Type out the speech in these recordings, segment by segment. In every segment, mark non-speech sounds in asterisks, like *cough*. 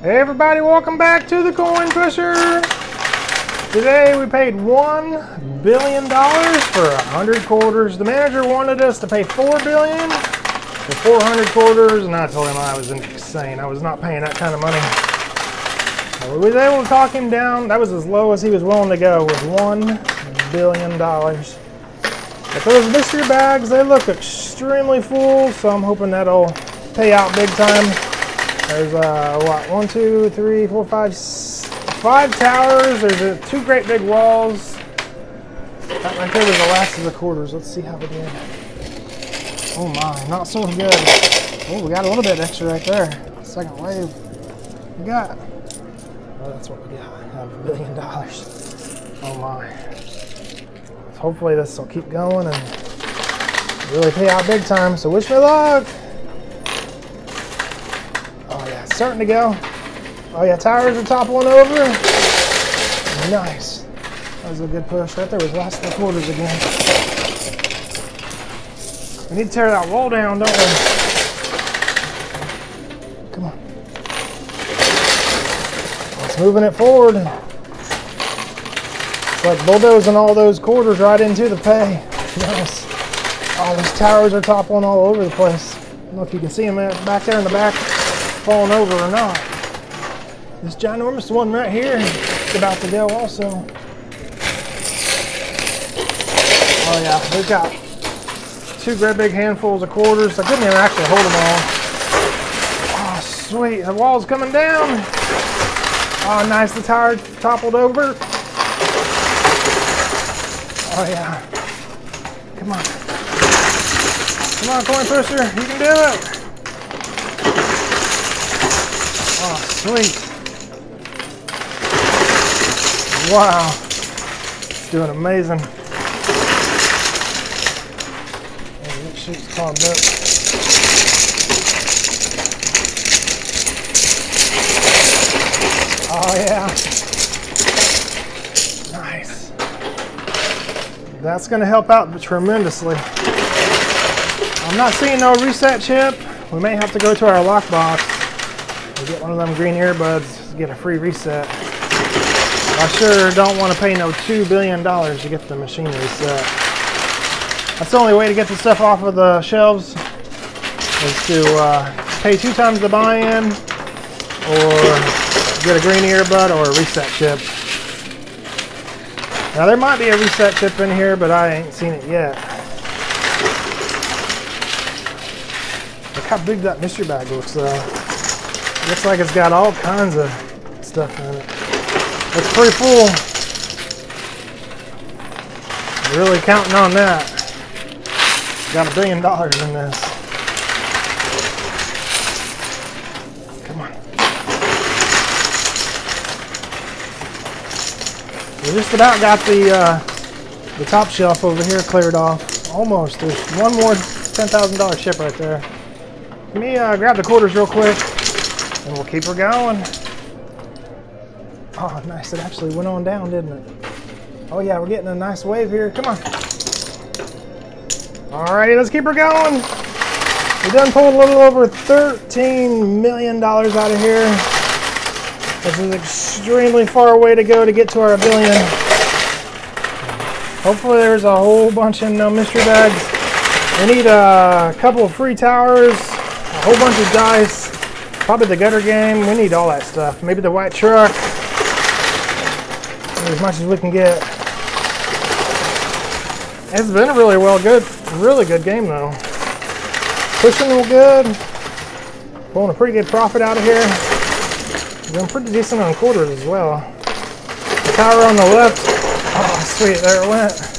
Hey everybody, welcome back to the Coin Pusher. Today we paid one billion dollars for a hundred quarters. The manager wanted us to pay four billion for 400 quarters, and I told him I was insane. I was not paying that kind of money. we was able to talk him down. That was as low as he was willing to go with one billion dollars. But those mystery bags, they look extremely full, so I'm hoping that'll pay out big time. There's uh, what, one, two, three, four, five, five towers. There's uh, two great big walls. That right there was the last of the quarters. Let's see how we did. Oh my, not so good. Oh, we got a little bit extra right there. Second wave. We got. Oh, that's what we got. Have a billion dollars. Oh my. Hopefully this will keep going and really pay out big time. So wish me luck starting to go. Oh yeah, tires are toppling over. Nice. That was a good push. Right there was last three quarters again. We need to tear that wall down, don't we? Come on. It's moving it forward. It's like bulldozing all those quarters right into the pay. *laughs* Nice. All these towers are toppling all over the place. I don't know if you can see them back there in the back falling over or not. This ginormous one right here is about to go also. Oh yeah, we've got two great big handfuls of quarters. I couldn't even actually hold them all. Oh, sweet. The wall's coming down. Oh, nice. The tire toppled over. Oh, yeah. Come on. Come on, coin pusher. You can do it. Oh, sweet. Wow. It's doing amazing. Oh, that clogged up. Oh, yeah. Nice. That's going to help out tremendously. I'm not seeing no reset chip. We may have to go to our lockbox get one of them green earbuds, get a free reset. I sure don't want to pay no $2 billion to get the machine reset. That's the only way to get the stuff off of the shelves is to uh, pay two times the buy-in or get a green earbud or a reset chip. Now there might be a reset chip in here, but I ain't seen it yet. Look how big that mystery bag looks though. Looks like it's got all kinds of stuff in it. It's pretty full. Really counting on that. Got a billion dollars in this. Come on. We just about got the uh, the top shelf over here cleared off. Almost. There's one more $10,000 ship right there. Let me uh, grab the quarters real quick. And we'll keep her going. Oh, nice. It actually went on down, didn't it? Oh, yeah, we're getting a nice wave here. Come on. Alrighty, let's keep her going. We done pulled a little over $13 million out of here. This is extremely far away to go to get to our billion. Hopefully there's a whole bunch in no mystery bags. We need a couple of free towers, a whole bunch of dice, Probably the gutter game. We need all that stuff. Maybe the white truck. As much as we can get. It's been a really well good, really good game though. Pushing real good. Pulling a pretty good profit out of here. Doing pretty decent on quarters as well. The tower on the left. Oh, sweet, there it went.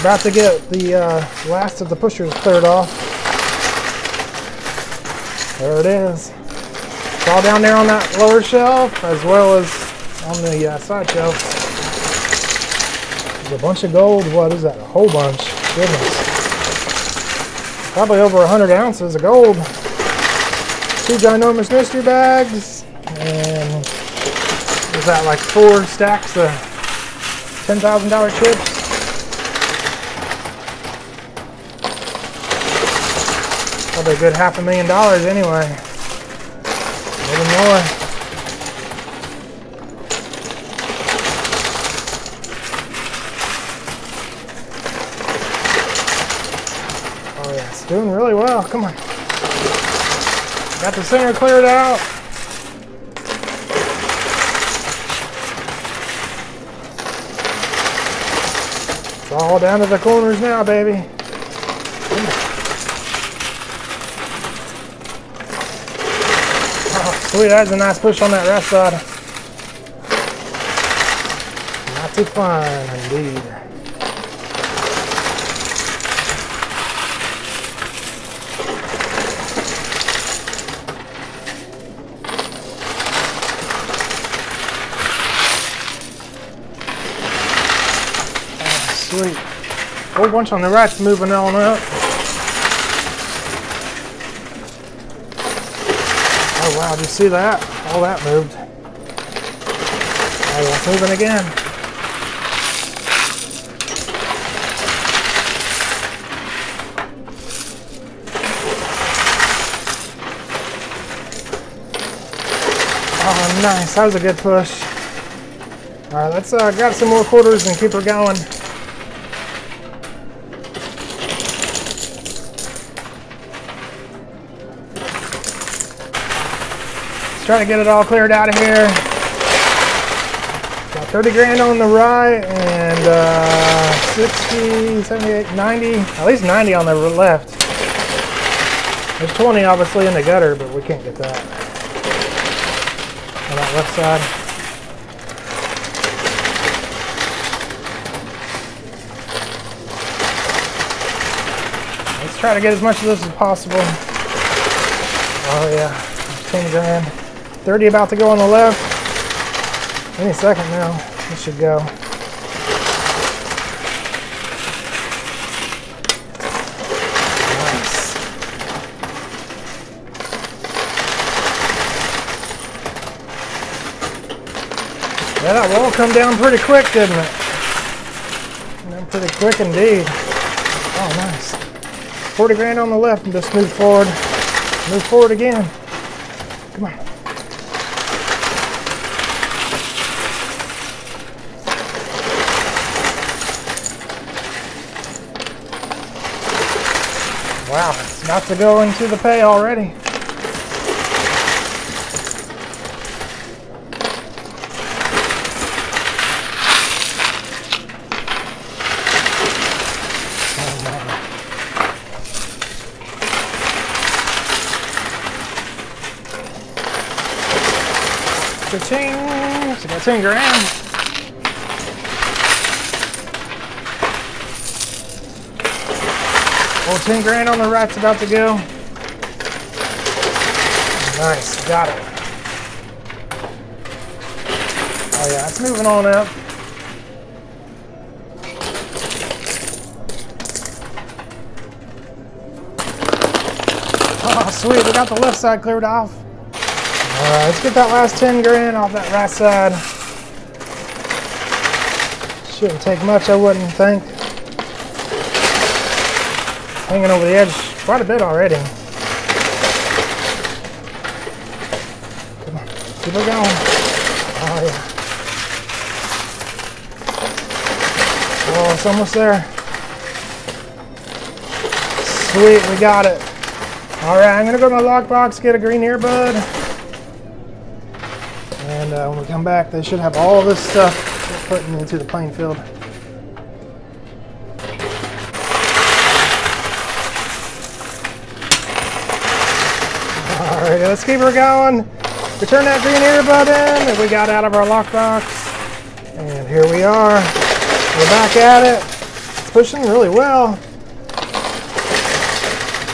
About to get the uh, last of the pushers cleared off. There it is. It's all down there on that lower shelf as well as on the uh, side shelf. There's a bunch of gold. What is that? A whole bunch. Goodness. Probably over 100 ounces of gold. Two ginormous mystery bags. And is that like four stacks of $10,000 chips? A good half a million dollars anyway. Maybe more. Oh yeah, it's doing really well. Come on. Got the center cleared out. It's all down to the corners now, baby. Oh, sweet, that's a nice push on that right side. Not too fine, indeed. Ah, sweet. Whole bunch on the right's moving on up. Oh wow, did you see that? All that moved. Oh, moving again. Oh, nice. That was a good push. All right, let's uh, grab some more quarters and keep her going. Let's try to get it all cleared out of here. Got 30 grand on the right and uh, 60, 78, 90, at least 90 on the left. There's 20 obviously in the gutter, but we can't get that. On that left side. Let's try to get as much of this as possible. Oh yeah, 10 grand. 30 about to go on the left. Any second now, it should go. Nice. Yeah, that wall come down pretty quick, didn't it? Down pretty quick indeed. Oh, nice. 40 grand on the left and just move forward. Move forward again. Come on. Wow, about to go into the pay already. Cha-ching! So got 10 grand. 10 grand on the right's about to go. Nice, got it. Oh yeah, it's moving on up. Oh, sweet, we got the left side cleared off. All right, let's get that last 10 grand off that right side. Shouldn't take much, I wouldn't think. Hanging over the edge quite a bit already. Come on, keep her going. Oh yeah. Oh, it's almost there. Sweet, we got it. All right, I'm gonna go to my lockbox, get a green earbud. And uh, when we come back, they should have all this stuff we're into the playing field. Let's keep her going. Return that green earbud in that we got out of our lockbox. And here we are. We're back at it. It's pushing really well.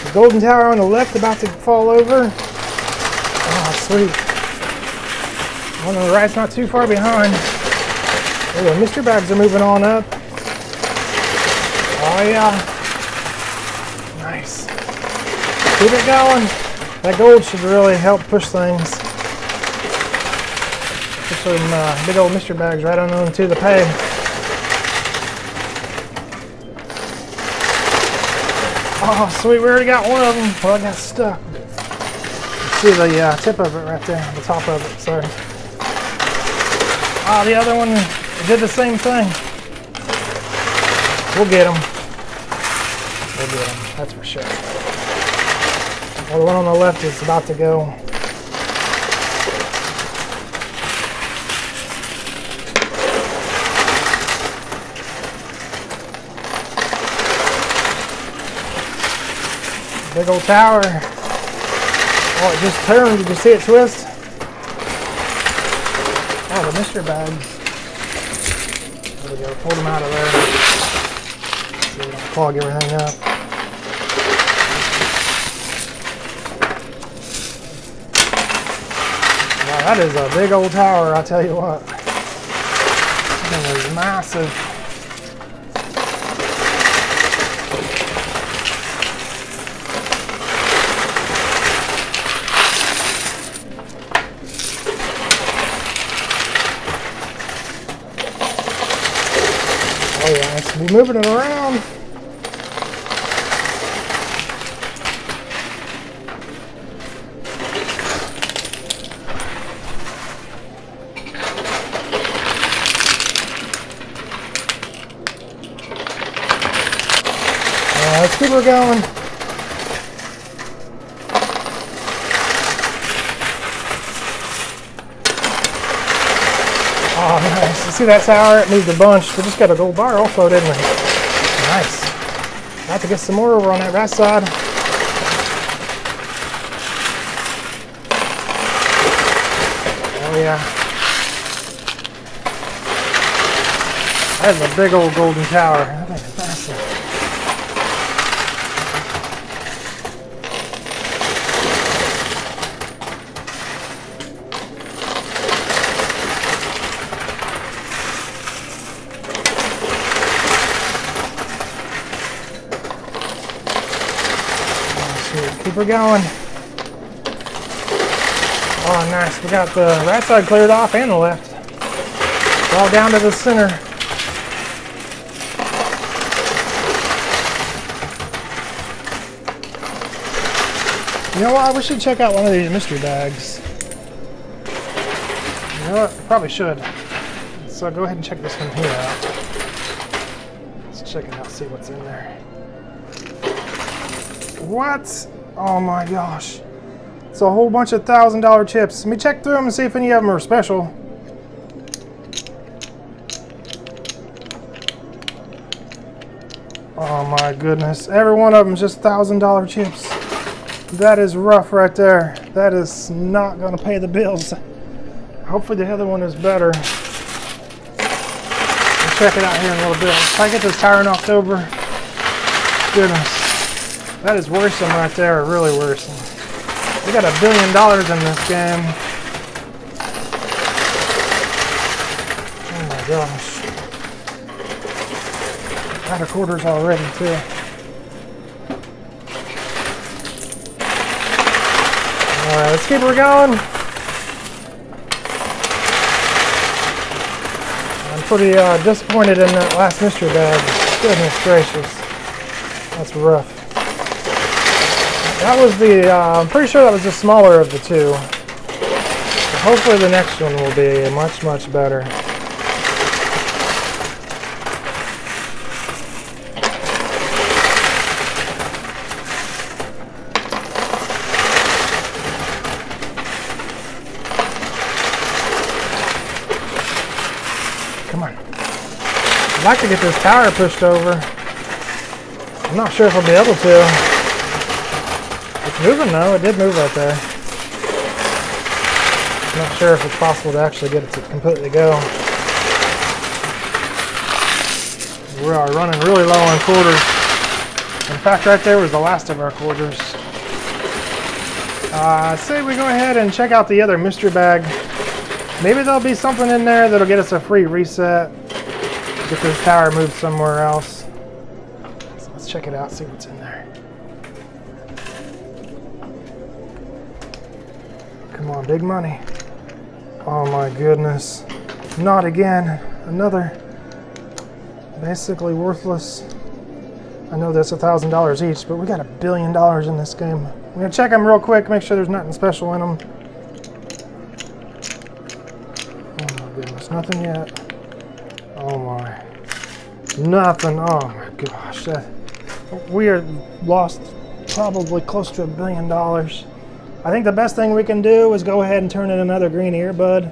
The golden tower on the left about to fall over. Oh, sweet. One on the right's not too far behind. Oh, mystery bags are moving on up. Oh, yeah. Nice. Keep it going. That gold should really help push things. Put some uh, big old mystery Bags right on into the pay. Oh, sweet, we already got one of them. Well, I got stuck. See the uh, tip of it right there, the top of it, sorry. Ah, the other one did the same thing. We'll get them. We'll get them, that's for sure. Well, the one on the left is about to go. Big old tower. Oh, it just turned. Did you see it twist? Oh, the mystery bags. There we go. Pull them out of there. Don't clog everything up. That is a big old tower, I tell you what. That is massive. Oh yeah, can be moving it around. Uh, let's keep her going. Oh, nice. You see that tower? It moved a bunch. We just got a gold bar also, didn't we? Nice. Have to get some more over on that right side. Oh, yeah. That is a big old golden tower. That is massive. Her going. Oh, nice. We got the right side cleared off and the left. It's all down to the center. You know what? We should check out one of these mystery bags. You know what? Probably should. So go ahead and check this one here out. Let's check it out, see what's in there. What? Oh my gosh. It's a whole bunch of thousand dollar chips. Let me check through them and see if any of them are special. Oh my goodness. Every one of them is just thousand dollar chips. That is rough right there. That is not going to pay the bills. Hopefully the other one is better. Check it out here in a little bit. If I get this tire knocked over, goodness. That is worrisome right there, really worrisome. We got a billion dollars in this game. Oh my gosh. Out of quarters already too. Alright, let's keep her going. I'm pretty uh, disappointed in that last mystery bag. Goodness gracious. That's rough. That was the, uh, I'm pretty sure that was the smaller of the two. Hopefully the next one will be much, much better. Come on. I'd like to get this tower pushed over. I'm not sure if I'll be able to. It's moving though, it did move right there. I'm not sure if it's possible to actually get it to completely go. We are running really low on quarters. In fact, right there was the last of our quarters. Uh, I say we go ahead and check out the other mystery bag. Maybe there'll be something in there that'll get us a free reset. Get this tower moved somewhere else. So let's check it out, see what's in there. Come on, big money. Oh my goodness. Not again. Another basically worthless I know that's a thousand dollars each, but we got a billion dollars in this game. I'm gonna check them real quick, make sure there's nothing special in them. Oh my goodness, nothing yet. Oh my, nothing. Oh my gosh, that, we are lost probably close to a billion dollars. I think the best thing we can do is go ahead and turn in another green earbud.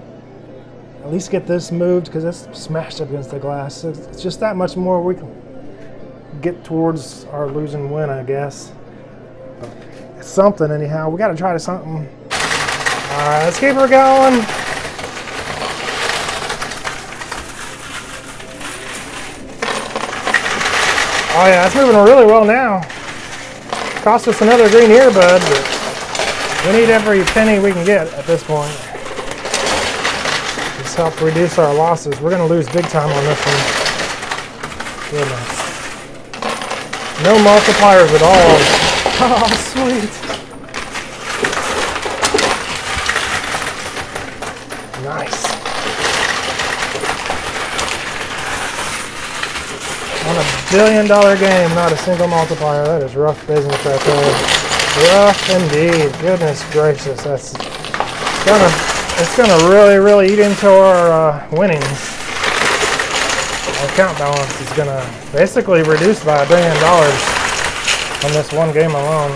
At least get this moved because it's smashed up against the glass. It's just that much more we can get towards our losing win, I guess. It's something anyhow. We got to try to something. All right, let's keep her going. Oh yeah, it's moving really well now. Cost us another green earbud, but we need every penny we can get at this point. Just help reduce our losses. We're gonna lose big time on this one. Goodness. No multipliers at all. *laughs* Oh, sweet. Nice. On a billion dollar game, not a single multiplier. That is rough business right there. Rough indeed. Goodness gracious. That's gonna it's gonna really, really eat into our uh, winnings Our account balance is to basically reduce by a billion dollars on this one game alone.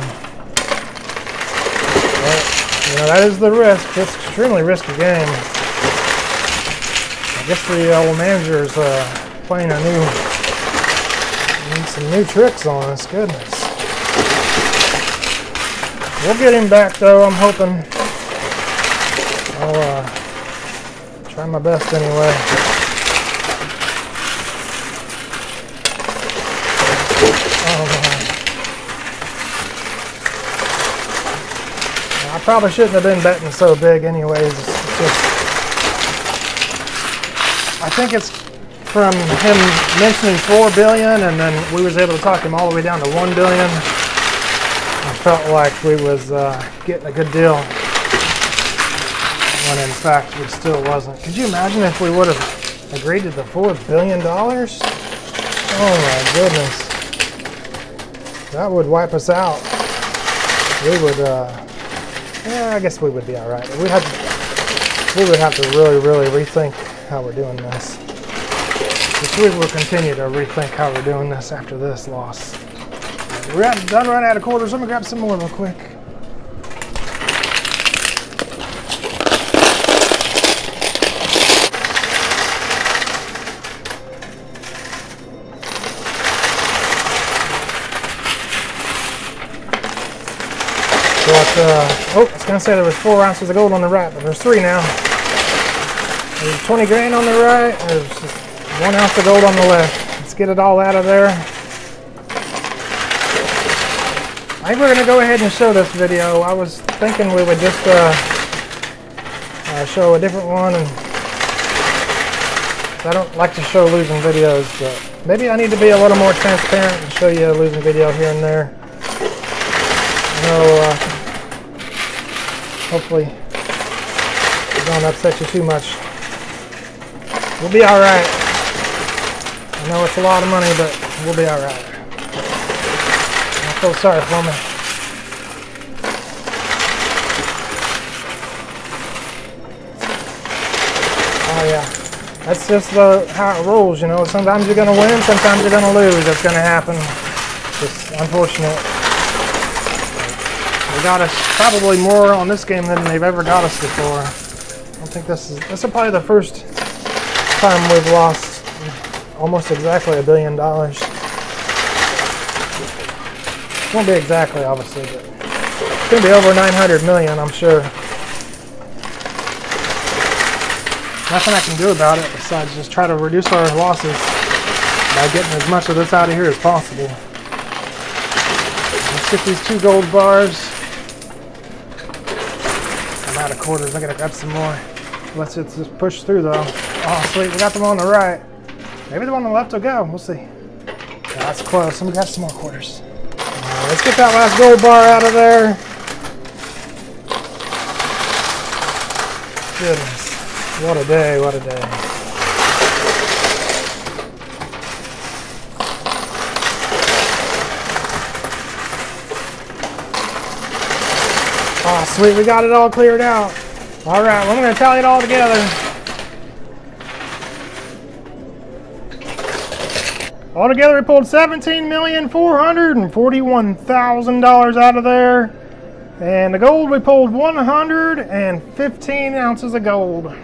But, you know, that is the risk. It's an extremely risky game. I guess the uh, old manager is uh, playing a new, some new tricks on us. Goodness. We'll get him back though, I'm hoping. I'll uh, try my best anyway. Oh, I probably shouldn't have been betting so big anyways. Just, I think it's from him mentioning 4 billion and then we was able to talk him all the way down to 1 billion. I felt like we was uh, getting a good deal when in fact we still wasn't. Could you imagine if we would have agreed to the $4 billion? Oh my goodness. That would wipe us out. We would, uh, yeah, I guess we would be all right. We had, we would have to really, really rethink how we're doing this. Which we will continue to rethink how we're doing this after this loss. We're done running out of quarters. Let me grab some more real quick. But, uh, oh, I was to say there was four ounces of gold on the right, but there's three now. There's 20 grand on the right, there's one ounce of gold on the left. Let's get it all out of there. I think we're going to go ahead and show this video. I was thinking we would just uh, uh, show a different one. and I don't like to show losing videos, but maybe I need to be a little more transparent and show you a losing video here and there. Know uh, Hopefully, it don't upset you too much. We'll be all right. I know it's a lot of money, but we'll be all right. I feel sorry for me. Oh yeah, that's just the, how it rolls, you know. Sometimes you're gonna win, sometimes you're gonna lose. That's gonna happen. It's unfortunate. They got us probably more on this game than they've ever got us before. I don't think this is this is probably the first time we've lost almost exactly a billion dollars. Won't be exactly, obviously, but it's gonna be over 900 million, I'm sure. Nothing I can do about it besides just try to reduce our losses by getting as much of this out of here as possible. Let's get these two gold bars I'm out of quarters. I gotta grab some more. Let's just push through though. Oh, sweet. We got them on the right. Maybe the one on the left will go. We'll see. Yeah, that's close. Let me grab some more quarters. Let's get that last gold bar out of there. Goodness. What a day, what a day. Oh, sweet, we got it all cleared out. All right, well, I'm going to tally it all together. Altogether, we pulled $17,441,000 out of there. And the gold, we pulled 115 ounces of gold.